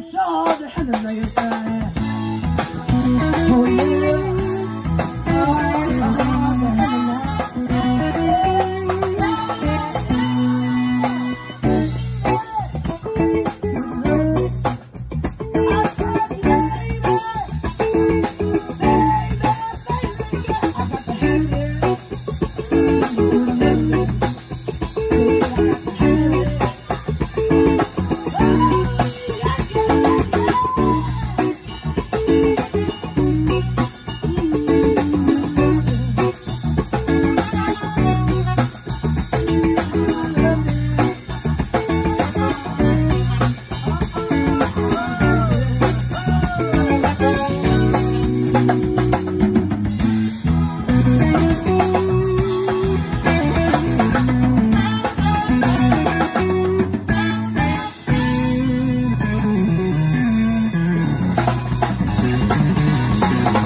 شاد حنا زي يستاهل Thank you.